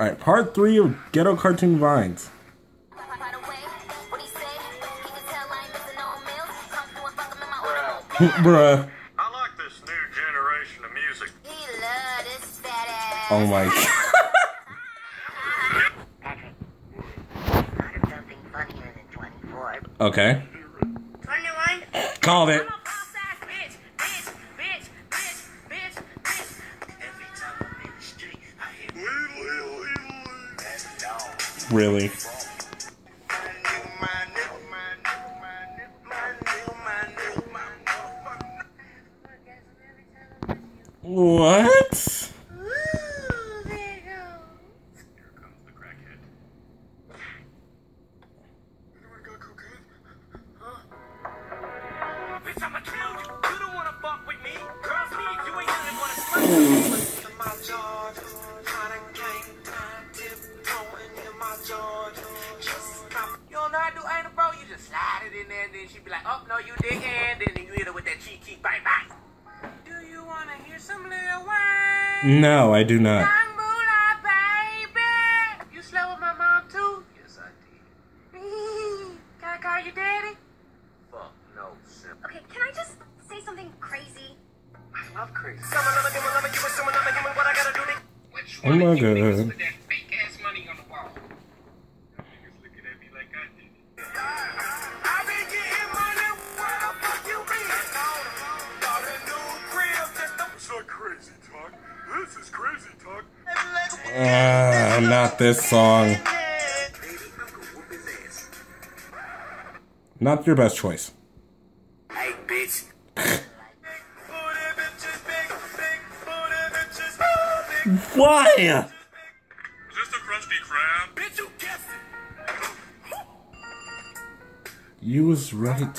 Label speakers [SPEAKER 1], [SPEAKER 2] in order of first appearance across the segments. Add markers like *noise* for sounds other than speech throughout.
[SPEAKER 1] Alright, part three of Ghetto Cartoon Vines. Bruh.
[SPEAKER 2] I like this new generation of music.
[SPEAKER 1] Oh my god. *laughs* Okay. Called it. Really?
[SPEAKER 3] Like, oh, no, you didn't. Then you hit her with that cheek, cheek, bang, bang. Do you want to hear some Lil Wayne?
[SPEAKER 1] No, I do not.
[SPEAKER 3] Young Moolah, baby. You slept with my mom, too? Yes, I did. *laughs* Can I call you daddy? Fuck no, Sim.
[SPEAKER 4] Okay, can I just say something crazy?
[SPEAKER 3] I love crazy. Someone, I'm gonna give me what I gotta do.
[SPEAKER 1] Which Oh my god.
[SPEAKER 2] Crazy talk. This is crazy talk.
[SPEAKER 1] Uh, not this song. Not your best choice.
[SPEAKER 3] Hey, bitch.
[SPEAKER 1] Why?
[SPEAKER 2] Is this the Krusty Krab?
[SPEAKER 3] Bitch, you guessed it.
[SPEAKER 1] You was right.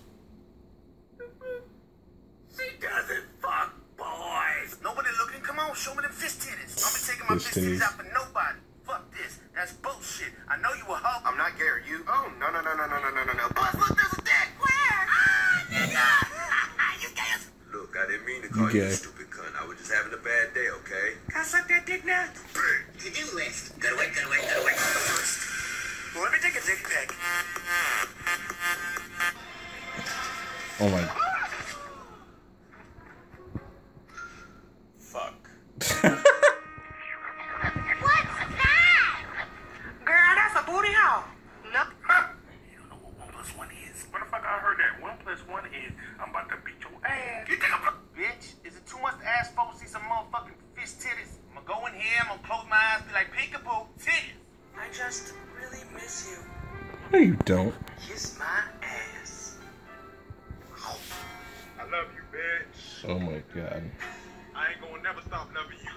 [SPEAKER 3] show me them fish titties. I'm not taking my
[SPEAKER 1] Fish
[SPEAKER 3] fish titties
[SPEAKER 1] titties.
[SPEAKER 3] out for nobody. Fuck this. That's bullshit. I know you a hoe. I'm not Gary. You? Oh, no, no, no, no, no, no, no, no, no. Boys, look, there's a dick. Where? Ah, nigga. *laughs* you guys.
[SPEAKER 5] Look, I didn't mean to call
[SPEAKER 1] You
[SPEAKER 5] you a stupid cunt. I was just having a bad day, okay?
[SPEAKER 3] Can I suck that dick now? To-do list. Good away, good away, good away. First. Well, let me take a dick pic.
[SPEAKER 1] Oh my.
[SPEAKER 3] No, you don't. Kiss my ass.
[SPEAKER 2] I love you, bitch.
[SPEAKER 1] Oh my god.
[SPEAKER 2] I ain't gonna never stop loving you,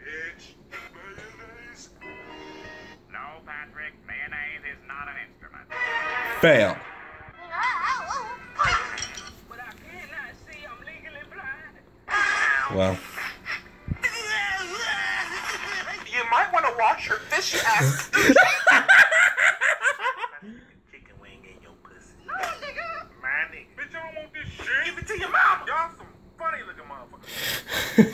[SPEAKER 2] bitch. Mayonnaise. No, Patrick, mayonnaise is not an instrument.
[SPEAKER 1] Fail.
[SPEAKER 3] But I cannot see, I'm legally blind.
[SPEAKER 1] Well,
[SPEAKER 3] You might want to wash your fish ass. *laughs*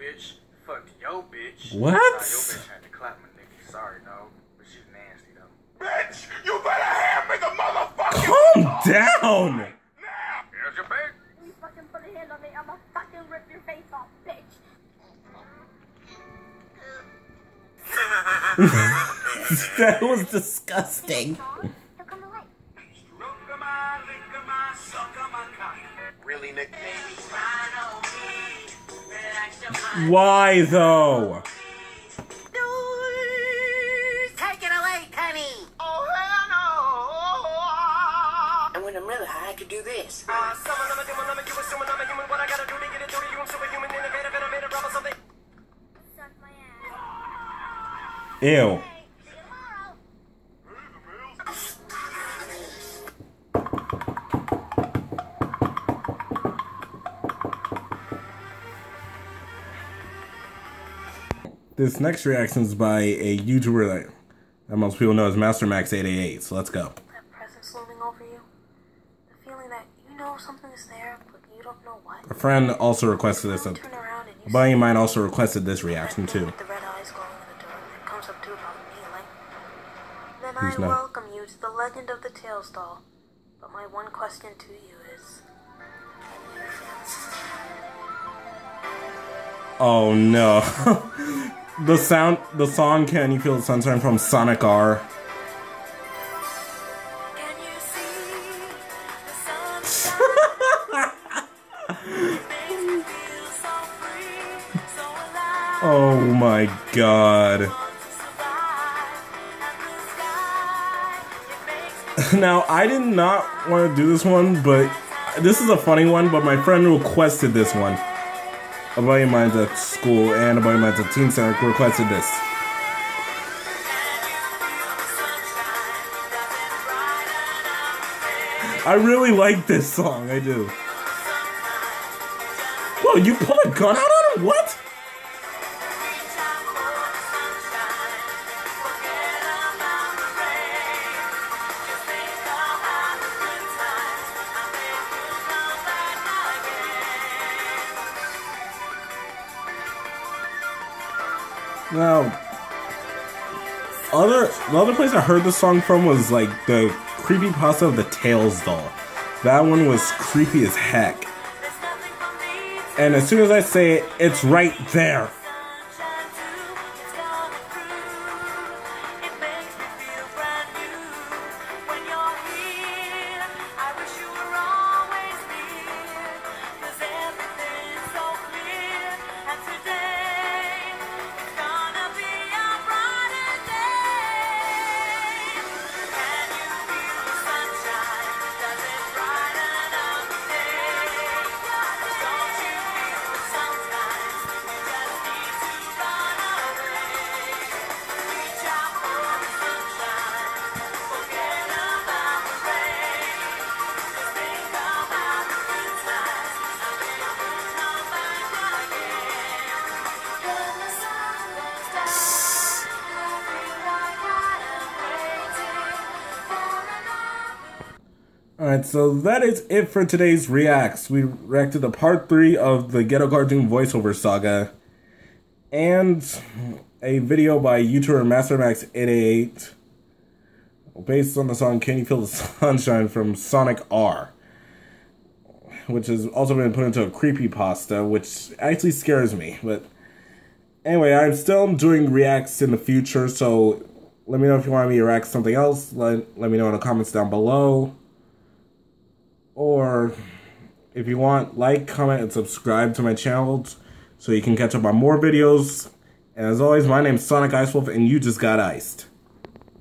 [SPEAKER 3] Fuck yo, bitch. Fuck yo, bitch.
[SPEAKER 1] What?
[SPEAKER 3] Nah, yo, bitch had to clap my nigga. Sorry, dog. But she's nasty, though.
[SPEAKER 2] Bitch, you
[SPEAKER 6] down!
[SPEAKER 2] Now, here's your pig.
[SPEAKER 4] You fucking put a hand on me, I'ma fucking rip your face off, bitch. *laughs*
[SPEAKER 6] that was disgusting. Why though?
[SPEAKER 1] Take it away, Penny. Oh, hell no. And when I'm really high, I could do this.
[SPEAKER 4] Suck my ass.
[SPEAKER 6] Ew.
[SPEAKER 4] Hey, see you
[SPEAKER 6] This next reaction is by a YouTuber that, that most people know as MasterMax888. So let's go.
[SPEAKER 7] that presence looming over you. The feeling that you know something is there, but you don't know what.
[SPEAKER 6] A friend also requested this. A
[SPEAKER 7] around
[SPEAKER 6] buddy of mine also requested this reaction too.
[SPEAKER 7] with the red eyes glowing in the dark that comes up to about kneeling. Then
[SPEAKER 6] Who's
[SPEAKER 7] I
[SPEAKER 6] that?
[SPEAKER 7] welcome you to the legend of the Tails doll. But my one question to you is
[SPEAKER 6] Oh no. *laughs* the sound, the song "Can You Feel the Sunshine" from Sonic R.
[SPEAKER 7] Can you see the sunshine? Makes me feel so free, so alive.
[SPEAKER 6] Oh my god.
[SPEAKER 7] Want to survive, and the sky, it makes me
[SPEAKER 6] Now I did not want to do this one, but this is a funny one. But my friend requested this one. A buddy of mine's at school and a buddy of Teen Center requested this. I really like this song. I do. Whoa, you pull a gun out on him? What? Now, other the other place I heard this song from was like the creepy pasta of the Tails doll. That one was creepy as heck. And as soon as I say it, it's right there. Alright, so that is it for today's reacts. We reacted to part 3 of the Ghetto Cartoon voiceover saga. And a video by YouTuber MasterMax888 based on the song Can You Feel the Sunshine from Sonic R. Which has also been put into a creepy pasta, which actually scares me. But anyway, I'm still doing reacts in the future, so let me know if you want me to react something else. Let, let me know in the comments down below. Or if you want, like, comment, and subscribe to my channel so you can catch up on more videos. And as always, my name's Sonic Icewolf, and you just got iced.